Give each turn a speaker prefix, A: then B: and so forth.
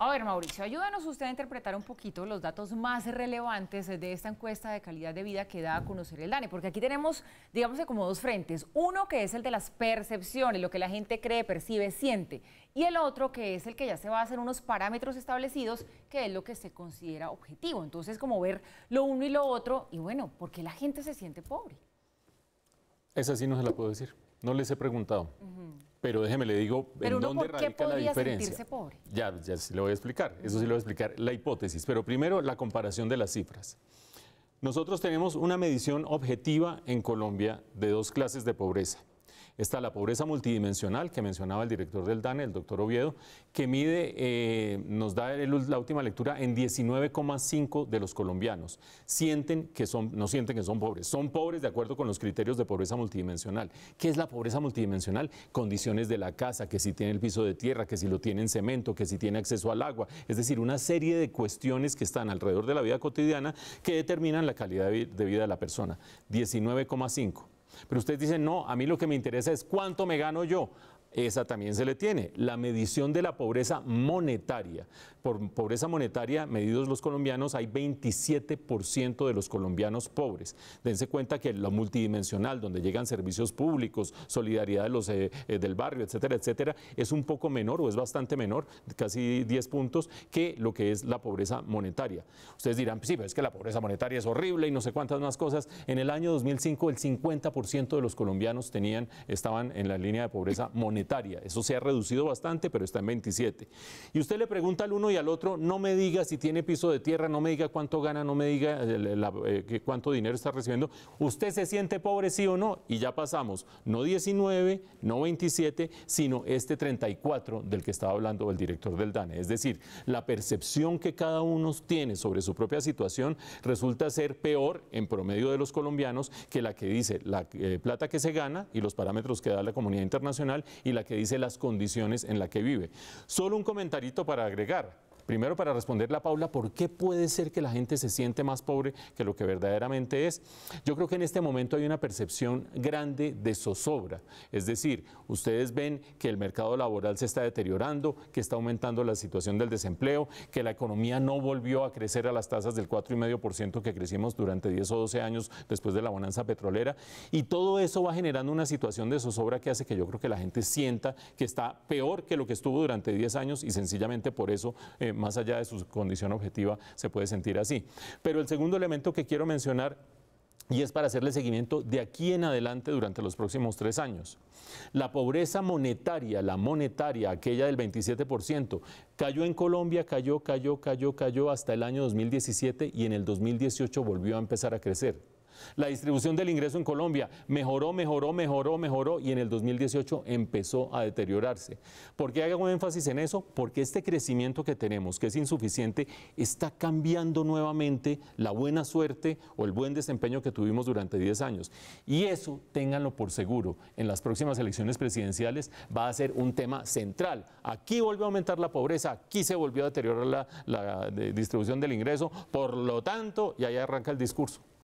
A: A ver, Mauricio, ayúdanos usted a interpretar un poquito los datos más relevantes de esta encuesta de calidad de vida que da a conocer el DANE, porque aquí tenemos, digamos, como dos frentes. Uno que es el de las percepciones, lo que la gente cree, percibe, siente, y el otro que es el que ya se va a hacer unos parámetros establecidos, que es lo que se considera objetivo. Entonces, como ver lo uno y lo otro, y bueno, ¿por qué la gente se siente pobre?
B: Esa sí no se la puedo decir. No les he preguntado. Pero déjeme le digo en dónde radica la diferencia.
A: Pobre?
B: Ya, ya sí le voy a explicar. Eso sí le voy a explicar la hipótesis. Pero primero la comparación de las cifras. Nosotros tenemos una medición objetiva en Colombia de dos clases de pobreza. Está la pobreza multidimensional que mencionaba el director del DANE, el doctor Oviedo, que mide, eh, nos da la última lectura en 19,5 de los colombianos. Sienten que son, no sienten que son pobres, son pobres de acuerdo con los criterios de pobreza multidimensional. ¿Qué es la pobreza multidimensional? Condiciones de la casa, que si tiene el piso de tierra, que si lo tiene en cemento, que si tiene acceso al agua. Es decir, una serie de cuestiones que están alrededor de la vida cotidiana que determinan la calidad de vida de la persona. 19,5. Pero ustedes dicen, no, a mí lo que me interesa es cuánto me gano yo esa también se le tiene. La medición de la pobreza monetaria. Por pobreza monetaria, medidos los colombianos, hay 27% de los colombianos pobres. Dense cuenta que lo multidimensional, donde llegan servicios públicos, solidaridad de los, eh, eh, del barrio, etcétera, etcétera, es un poco menor o es bastante menor, casi 10 puntos, que lo que es la pobreza monetaria. Ustedes dirán, sí, pero es que la pobreza monetaria es horrible y no sé cuántas más cosas. En el año 2005, el 50% de los colombianos tenían, estaban en la línea de pobreza monetaria eso se ha reducido bastante, pero está en 27. Y usted le pregunta al uno y al otro, no me diga si tiene piso de tierra, no me diga cuánto gana, no me diga eh, cuánto dinero está recibiendo. ¿Usted se siente pobre, sí o no? Y ya pasamos, no 19, no 27, sino este 34 del que estaba hablando el director del DANE. Es decir, la percepción que cada uno tiene sobre su propia situación resulta ser peor en promedio de los colombianos que la que dice la eh, plata que se gana y los parámetros que da la comunidad internacional y la que dice las condiciones en las que vive. Solo un comentarito para agregar. Primero, para responderle a Paula, ¿por qué puede ser que la gente se siente más pobre que lo que verdaderamente es? Yo creo que en este momento hay una percepción grande de zozobra. Es decir, ustedes ven que el mercado laboral se está deteriorando, que está aumentando la situación del desempleo, que la economía no volvió a crecer a las tasas del 4,5% que crecimos durante 10 o 12 años después de la bonanza petrolera. Y todo eso va generando una situación de zozobra que hace que yo creo que la gente sienta que está peor que lo que estuvo durante 10 años y sencillamente por eso... Eh, más allá de su condición objetiva, se puede sentir así. Pero el segundo elemento que quiero mencionar y es para hacerle seguimiento de aquí en adelante durante los próximos tres años. La pobreza monetaria, la monetaria, aquella del 27%, cayó en Colombia, cayó, cayó, cayó, cayó hasta el año 2017 y en el 2018 volvió a empezar a crecer. La distribución del ingreso en Colombia mejoró, mejoró, mejoró, mejoró y en el 2018 empezó a deteriorarse. ¿Por qué hago énfasis en eso? Porque este crecimiento que tenemos, que es insuficiente, está cambiando nuevamente la buena suerte o el buen desempeño que tuvimos durante 10 años. Y eso, ténganlo por seguro, en las próximas elecciones presidenciales va a ser un tema central. Aquí volvió a aumentar la pobreza, aquí se volvió a deteriorar la, la distribución del ingreso, por lo tanto, y ahí arranca el discurso.